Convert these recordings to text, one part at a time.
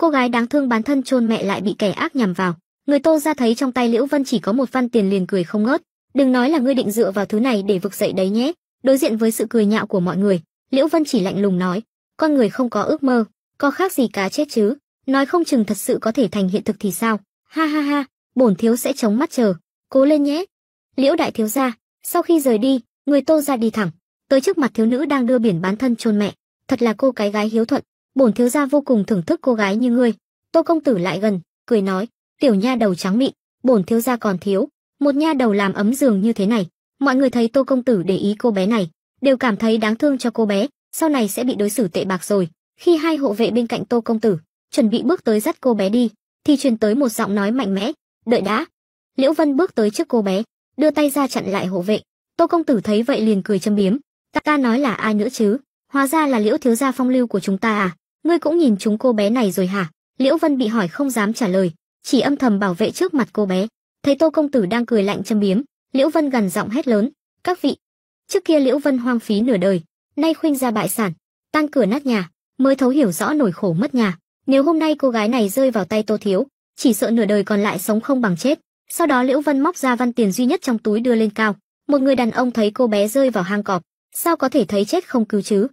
Cô gái đáng thương bán thân chôn mẹ lại bị kẻ ác nhằm vào. Người Tô ra thấy trong tay Liễu Vân chỉ có một văn tiền liền cười không ngớt. Đừng nói là ngươi định dựa vào thứ này để vực dậy đấy nhé. Đối diện với sự cười nhạo của mọi người, Liễu Vân chỉ lạnh lùng nói, con người không có ước mơ, có khác gì cá chết chứ? Nói không chừng thật sự có thể thành hiện thực thì sao? Ha ha ha, bổn thiếu sẽ chống mắt chờ, cố lên nhé. Liễu đại thiếu gia, sau khi rời đi, người Tô ra đi thẳng tới trước mặt thiếu nữ đang đưa biển bán thân chôn mẹ, thật là cô cái gái hiếu thuận, bổn thiếu gia vô cùng thưởng thức cô gái như ngươi. Tô công tử lại gần, cười nói, tiểu nha đầu trắng mịn, bổn thiếu gia còn thiếu, một nha đầu làm ấm giường như thế này. Mọi người thấy Tô công tử để ý cô bé này, đều cảm thấy đáng thương cho cô bé, sau này sẽ bị đối xử tệ bạc rồi. Khi hai hộ vệ bên cạnh Tô công tử chuẩn bị bước tới dắt cô bé đi, thì truyền tới một giọng nói mạnh mẽ, "Đợi đã." Liễu Vân bước tới trước cô bé, đưa tay ra chặn lại hộ vệ. Tô công tử thấy vậy liền cười châm biếm, "Ta ta nói là ai nữa chứ? Hóa ra là Liễu thiếu gia phong lưu của chúng ta à? Ngươi cũng nhìn chúng cô bé này rồi hả?" Liễu Vân bị hỏi không dám trả lời, chỉ âm thầm bảo vệ trước mặt cô bé. Thấy Tô công tử đang cười lạnh châm biếm, Liễu Vân gần giọng hét lớn, "Các vị, trước kia Liễu Vân hoang phí nửa đời, nay khuynh ra bại sản, tan cửa nát nhà, mới thấu hiểu rõ nỗi khổ mất nhà. Nếu hôm nay cô gái này rơi vào tay Tô thiếu, chỉ sợ nửa đời còn lại sống không bằng chết." Sau đó Liễu Vân móc ra văn tiền duy nhất trong túi đưa lên cao. Một người đàn ông thấy cô bé rơi vào hang cọp, sao có thể thấy chết không cứu chứ?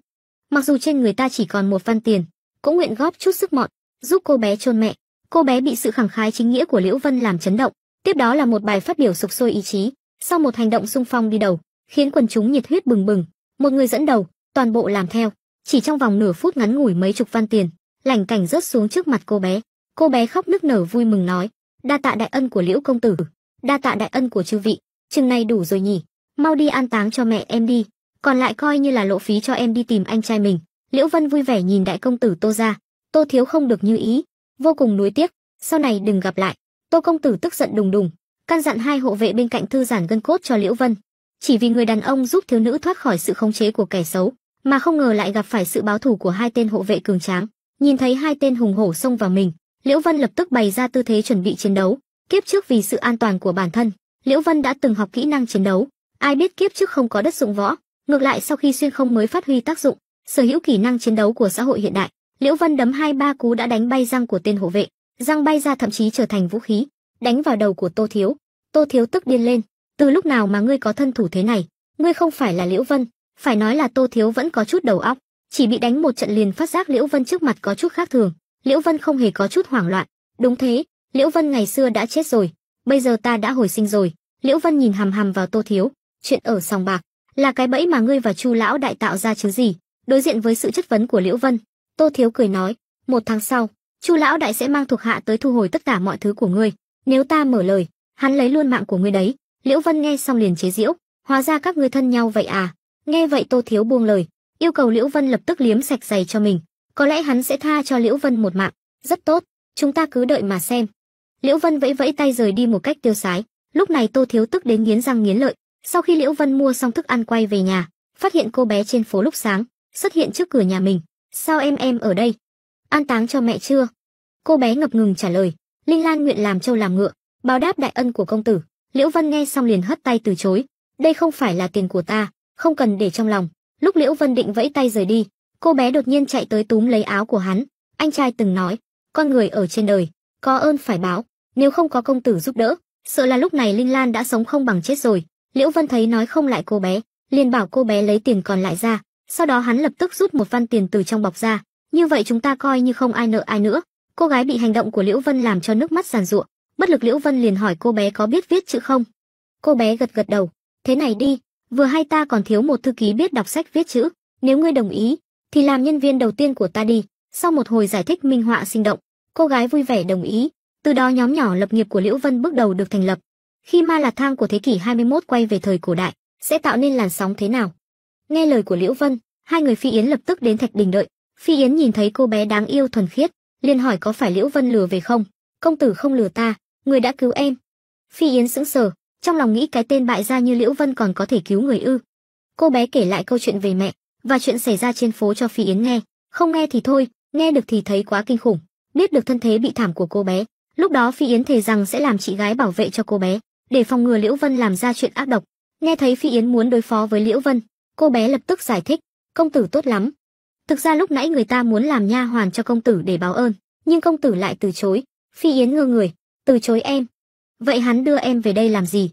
Mặc dù trên người ta chỉ còn một văn tiền, cũng nguyện góp chút sức mọn, giúp cô bé chôn mẹ. Cô bé bị sự khẳng khái chính nghĩa của Liễu Vân làm chấn động, tiếp đó là một bài phát biểu sục sôi ý chí, sau một hành động sung phong đi đầu, khiến quần chúng nhiệt huyết bừng bừng, một người dẫn đầu, toàn bộ làm theo. Chỉ trong vòng nửa phút ngắn ngủi mấy chục văn tiền, lành cảnh rớt xuống trước mặt cô bé. Cô bé khóc nức nở vui mừng nói: "Đa tạ đại ân của Liễu công tử, đa tạ đại ân của chư vị, chừng này đủ rồi nhỉ, mau đi an táng cho mẹ em đi, còn lại coi như là lộ phí cho em đi tìm anh trai mình." Liễu Vân vui vẻ nhìn đại công tử Tô ra, Tô thiếu không được như ý, vô cùng nuối tiếc, sau này đừng gặp lại. Tô công tử tức giận đùng đùng, căn dặn hai hộ vệ bên cạnh thư giản gân cốt cho Liễu Vân, chỉ vì người đàn ông giúp thiếu nữ thoát khỏi sự khống chế của kẻ xấu, mà không ngờ lại gặp phải sự báo thù của hai tên hộ vệ cường tráng. Nhìn thấy hai tên hùng hổ xông vào mình, Liễu Vân lập tức bày ra tư thế chuẩn bị chiến đấu. Kiếp trước vì sự an toàn của bản thân, Liễu Vân đã từng học kỹ năng chiến đấu. Ai biết kiếp trước không có đất dụng võ, ngược lại sau khi xuyên không mới phát huy tác dụng, sở hữu kỹ năng chiến đấu của xã hội hiện đại. Liễu Vân đấm hai ba cú đã đánh bay răng của tên hộ vệ, răng bay ra thậm chí trở thành vũ khí, đánh vào đầu của Tô Thiếu. Tô Thiếu tức điên lên, từ lúc nào mà ngươi có thân thủ thế này? Ngươi không phải là Liễu Vân, phải nói là Tô Thiếu vẫn có chút đầu óc, chỉ bị đánh một trận liền phát giác Liễu Vân trước mặt có chút khác thường. Liễu Vân không hề có chút hoảng loạn, đúng thế, Liễu Vân ngày xưa đã chết rồi, bây giờ ta đã hồi sinh rồi. Liễu Vân nhìn hằm hằm vào Tô Thiếu, chuyện ở sòng bạc là cái bẫy mà ngươi và Chu lão đại tạo ra chứ gì? Đối diện với sự chất vấn của Liễu Vân, Tô Thiếu cười nói, một tháng sau, Chu lão đại sẽ mang thuộc hạ tới thu hồi tất cả mọi thứ của ngươi. Nếu ta mở lời, hắn lấy luôn mạng của ngươi đấy. Liễu Vân nghe xong liền chế giễu, hóa ra các ngươi thân nhau vậy à? Nghe vậy Tô Thiếu buông lời, yêu cầu Liễu Vân lập tức liếm sạch giày cho mình. Có lẽ hắn sẽ tha cho Liễu Vân một mạng. Rất tốt, chúng ta cứ đợi mà xem. Liễu Vân vẫy vẫy tay rời đi một cách tiêu sái. Lúc này Tô Thiếu tức đến nghiến răng nghiến lợi. Sau khi Liễu Vân mua xong thức ăn quay về nhà, phát hiện cô bé trên phố lúc sáng xuất hiện trước cửa nhà mình. Sao em em ở đây? An táng cho mẹ chưa? Cô bé ngập ngừng trả lời. Linh Lan nguyện làm trâu làm ngựa, báo đáp đại ân của công tử. Liễu Vân nghe xong liền hất tay từ chối. Đây không phải là tiền của ta, không cần để trong lòng. Lúc Liễu Vân định vẫy tay rời đi, cô bé đột nhiên chạy tới túm lấy áo của hắn. Anh trai từng nói, con người ở trên đời, có ơn phải báo, nếu không có công tử giúp đỡ, sợ là lúc này Linh Lan đã sống không bằng chết rồi. Liễu Vân thấy nói không lại cô bé, liền bảo cô bé lấy tiền còn lại ra, sau đó hắn lập tức rút một văn tiền từ trong bọc ra, như vậy chúng ta coi như không ai nợ ai nữa. Cô gái bị hành động của Liễu Vân làm cho nước mắt giàn giụa, bất lực Liễu Vân liền hỏi cô bé có biết viết chữ không. Cô bé gật gật đầu, thế này đi, vừa hay ta còn thiếu một thư ký biết đọc sách viết chữ, nếu ngươi đồng ý, thì làm nhân viên đầu tiên của ta đi. Sau một hồi giải thích minh họa sinh động, cô gái vui vẻ đồng ý, từ đó nhóm nhỏ lập nghiệp của Liễu Vân bước đầu được thành lập. Khi ma là thang của thế kỷ 21 quay về thời cổ đại, sẽ tạo nên làn sóng thế nào? Nghe lời của Liễu Vân, hai người Phi Yến lập tức đến Thạch Đình đợi. Phi Yến nhìn thấy cô bé đáng yêu thuần khiết, liền hỏi có phải Liễu Vân lừa về không? Công tử không lừa ta, người đã cứu em. Phi Yến sững sờ, trong lòng nghĩ cái tên bại gia như Liễu Vân còn có thể cứu người ư? Cô bé kể lại câu chuyện về mẹ và chuyện xảy ra trên phố cho Phi Yến nghe, không nghe thì thôi, nghe được thì thấy quá kinh khủng. Biết được thân thế bị thảm của cô bé, lúc đó Phi Yến thề rằng sẽ làm chị gái bảo vệ cho cô bé, để phòng ngừa Liễu Vân làm ra chuyện ác độc. Nghe thấy Phi Yến muốn đối phó với Liễu Vân, cô bé lập tức giải thích, công tử tốt lắm. Thực ra lúc nãy người ta muốn làm nha hoàn cho công tử để báo ơn, nhưng công tử lại từ chối. Phi Yến ngơ người, từ chối em. Vậy hắn đưa em về đây làm gì?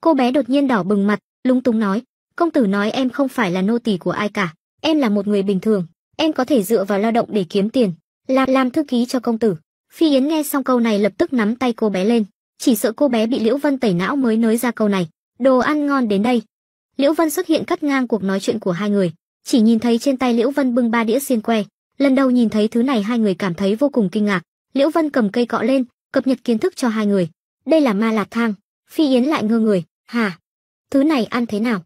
Cô bé đột nhiên đỏ bừng mặt, lúng túng nói, công tử nói em không phải là nô tỳ của ai cả, em là một người bình thường, em có thể dựa vào lao động để kiếm tiền, làm làm thư ký cho công tử. Phi Yến nghe xong câu này lập tức nắm tay cô bé lên, chỉ sợ cô bé bị Liễu Vân tẩy não mới nới ra câu này. Đồ ăn ngon đến đây. Liễu Vân xuất hiện cắt ngang cuộc nói chuyện của hai người, chỉ nhìn thấy trên tay Liễu Vân bưng ba đĩa xiên que, lần đầu nhìn thấy thứ này hai người cảm thấy vô cùng kinh ngạc. Liễu Vân cầm cây cọ lên, cập nhật kiến thức cho hai người. Đây là ma lạt thang. Phi Yến lại ngơ người, hả? Thứ này ăn thế nào?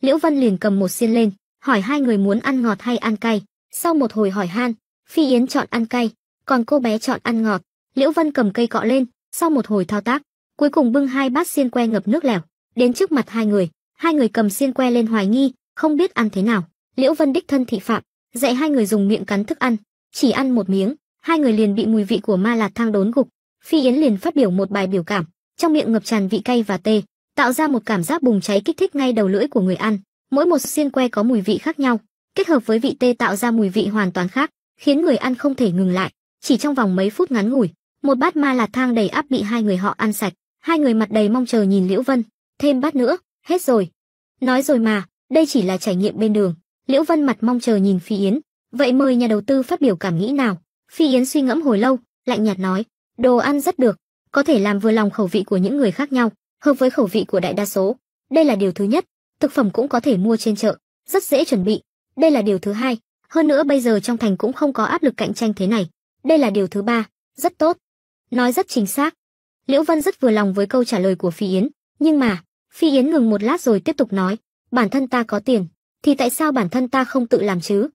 Liễu Vân liền cầm một xiên lên, hỏi hai người muốn ăn ngọt hay ăn cay. Sau một hồi hỏi han, Phi Yến chọn ăn cay, còn cô bé chọn ăn ngọt. Liễu Vân cầm cây cọ lên, sau một hồi thao tác, cuối cùng bưng hai bát xiên que ngập nước lèo đến trước mặt hai người. Hai người cầm xiên que lên hoài nghi, không biết ăn thế nào. Liễu Vân đích thân thị phạm, dạy hai người dùng miệng cắn thức ăn, chỉ ăn một miếng, hai người liền bị mùi vị của ma lạt thang đốn gục. Phi Yến liền phát biểu một bài biểu cảm, trong miệng ngập tràn vị cay và tê, tạo ra một cảm giác bùng cháy kích thích ngay đầu lưỡi của người ăn. Mỗi một xiên que có mùi vị khác nhau, kết hợp với vị tê tạo ra mùi vị hoàn toàn khác, khiến người ăn không thể ngừng lại. Chỉ trong vòng mấy phút ngắn ngủi, một bát ma lạt thang đầy áp bị hai người họ ăn sạch. Hai người mặt đầy mong chờ nhìn Liễu Vân, thêm bát nữa, hết rồi. Nói rồi mà, đây chỉ là trải nghiệm bên đường. Liễu Vân mặt mong chờ nhìn Phi Yến, vậy mời nhà đầu tư phát biểu cảm nghĩ nào. Phi Yến suy ngẫm hồi lâu, lạnh nhạt nói, đồ ăn rất được, có thể làm vừa lòng khẩu vị của những người khác nhau, hợp với khẩu vị của đại đa số. Đây là điều thứ nhất, thực phẩm cũng có thể mua trên chợ, rất dễ chuẩn bị. Đây là điều thứ hai, hơn nữa bây giờ trong thành cũng không có áp lực cạnh tranh thế này. Đây là điều thứ ba, rất tốt. Nói rất chính xác. Liễu Vân rất vừa lòng với câu trả lời của Phi Yến, nhưng mà, Phi Yến ngừng một lát rồi tiếp tục nói, bản thân ta có tiền, thì tại sao bản thân ta không tự làm chứ?